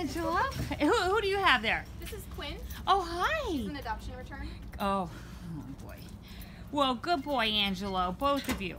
Angela. Who, who do you have there? This is Quinn. Oh, hi. She's an adoption return. Oh, oh boy. Well, good boy, Angelo, both of you.